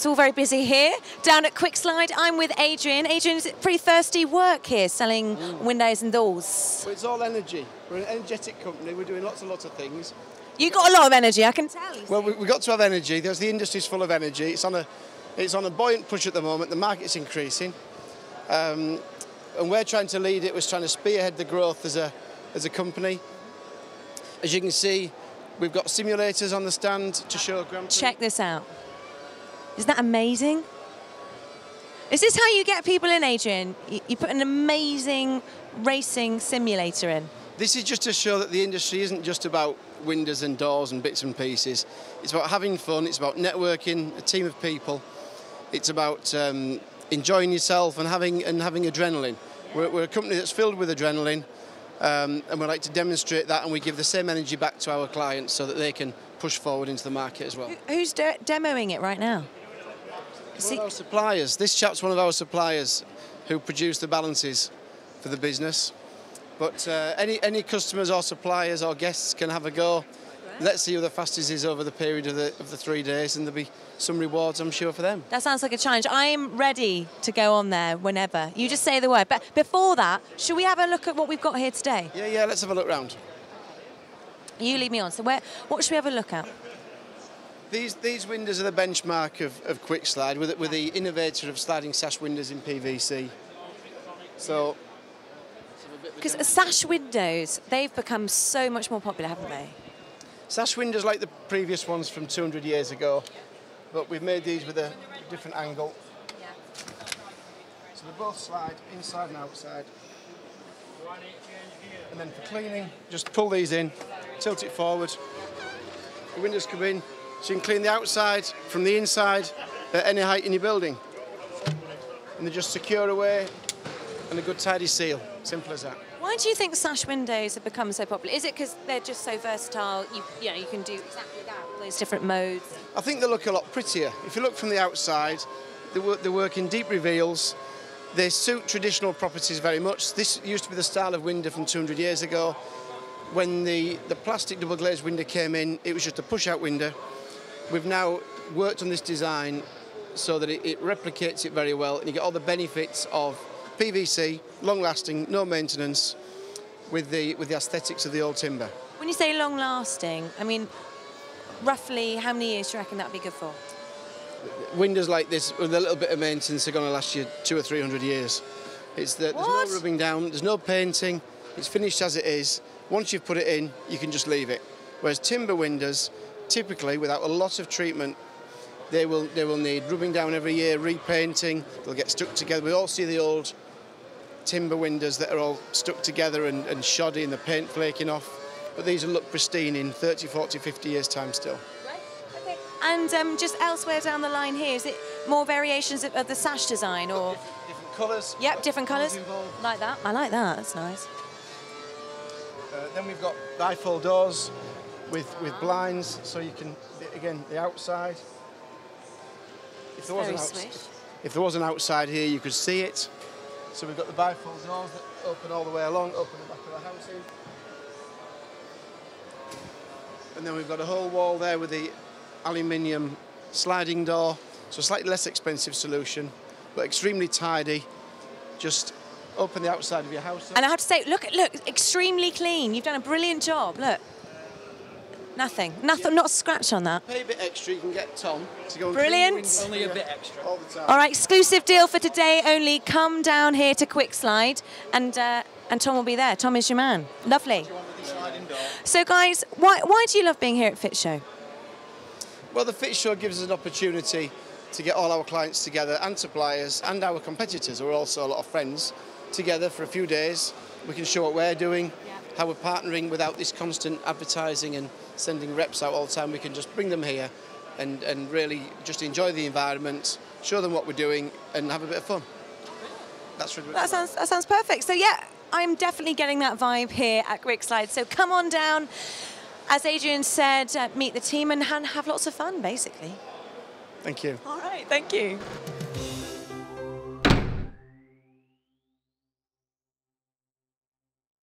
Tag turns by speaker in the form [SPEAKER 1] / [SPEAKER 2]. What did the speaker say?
[SPEAKER 1] it's all very busy here. Down at Quickslide, I'm with Adrian. Adrian, is it pretty thirsty work here, selling mm. windows and doors?
[SPEAKER 2] Well, it's all energy. We're an energetic company. We're doing lots and lots of things.
[SPEAKER 1] You've got a lot of energy, I can tell.
[SPEAKER 2] Well, we, have got to have energy. There's the industry's full of energy. It's on a, it's on a buoyant push at the moment. The market's increasing, um, and we're trying to lead it. We're trying to spearhead the growth as a, as a company. As you can see, we've got simulators on the stand to show Grand
[SPEAKER 1] Check this out. Isn't that amazing? Is this how you get people in, Adrian? You put an amazing racing simulator in.
[SPEAKER 2] This is just to show that the industry isn't just about windows and doors and bits and pieces. It's about having fun, it's about networking, a team of people. It's about um, enjoying yourself and having, and having adrenaline. We're, we're a company that's filled with adrenaline um, and we like to demonstrate that and we give the same energy back to our clients so that they can push forward into the market as well.
[SPEAKER 1] Who's de demoing it right now?
[SPEAKER 2] Of our suppliers. This chap's one of our suppliers who produce the balances for the business. But uh, any, any customers or suppliers or guests can have a go. Let's see who the fastest is over the period of the, of the three days, and there'll be some rewards, I'm sure, for them.
[SPEAKER 1] That sounds like a challenge. I'm ready to go on there whenever. You just say the word. But before that, should we have a look at what we've got here today?
[SPEAKER 2] Yeah, yeah, let's have a look round.
[SPEAKER 1] You lead me on. So where, what should we have a look at?
[SPEAKER 2] These, these windows are the benchmark of, of Quickslide. We're, we're the innovator of sliding sash windows in PVC. So
[SPEAKER 1] because sash windows, they've become so much more popular, haven't they?
[SPEAKER 2] Sash windows like the previous ones from 200 years ago, but we've made these with a different angle. Yeah. So they both slide inside and outside. And then for cleaning, just pull these in, tilt it forward. The windows come in, so you can clean the outside from the inside at any height in your building. And they just secure away and a good tidy seal. Simple as that.
[SPEAKER 1] Why do you think sash windows have become so popular? Is it because they're just so versatile? You, you know, you can do exactly that, those different modes.
[SPEAKER 2] I think they look a lot prettier. If you look from the outside, they work, they work in deep reveals. They suit traditional properties very much. This used to be the style of window from 200 years ago. When the, the plastic double glazed window came in, it was just a push-out window. We've now worked on this design so that it, it replicates it very well and you get all the benefits of PVC, long lasting, no maintenance, with the, with the aesthetics of the old timber.
[SPEAKER 1] When you say long lasting, I mean, roughly how many years do you reckon that'd be good for?
[SPEAKER 2] Windows like this, with a little bit of maintenance, are going to last you two or three hundred years. It's the, there's no rubbing down, there's no painting, it's finished as it is. Once you've put it in, you can just leave it. Whereas timber windows, typically, without a lot of treatment, they will they will need rubbing down every year, repainting. They'll get stuck together. We all see the old timber windows that are all stuck together and, and shoddy and the paint flaking off. But these will look pristine in 30, 40, 50 years' time still.
[SPEAKER 1] Right. Okay. And um, just elsewhere down the line here, is it more variations of, of the sash design or?
[SPEAKER 2] Different, different colours.
[SPEAKER 1] Yep, different colours. Like that. I like that. That's nice.
[SPEAKER 2] Uh, then we've got bifold doors with, with blinds, so you can, again, the outside.
[SPEAKER 1] If there, was an outside,
[SPEAKER 2] if there was an outside here, you could see it. So we've got the bifold doors that open all the way along, open the back of the housing. And then we've got a whole wall there with the aluminium sliding door. So a slightly less expensive solution, but extremely tidy. Just open the outside of your house.
[SPEAKER 1] And I have to say, look, look, extremely clean. You've done a brilliant job. Look. Nothing. Nothing. Not a scratch on that.
[SPEAKER 2] Pay a bit extra. You can get Tom to go.
[SPEAKER 1] Brilliant.
[SPEAKER 3] Only a bit extra.
[SPEAKER 2] All the time.
[SPEAKER 1] All right. Exclusive deal for today only. Come down here to Quickslide, and uh, and Tom will be there. Tom is your man. Lovely. So, guys, why why do you love being here at Fit Show?
[SPEAKER 2] Well, the Fit Show gives us an opportunity to get all our clients together and suppliers and our competitors, who are also a lot of friends, together for a few days. We can show what we're doing, how we're partnering without this constant advertising and sending reps out all the time. We can just bring them here and, and really just enjoy the environment, show them what we're doing, and have a bit of fun. That's really
[SPEAKER 1] that sounds that sounds perfect. So yeah, I'm definitely getting that vibe here at Quickslide. So come on down. As Adrian said, uh, meet the team and have lots of fun, basically.
[SPEAKER 2] Thank you.
[SPEAKER 1] All right, thank you.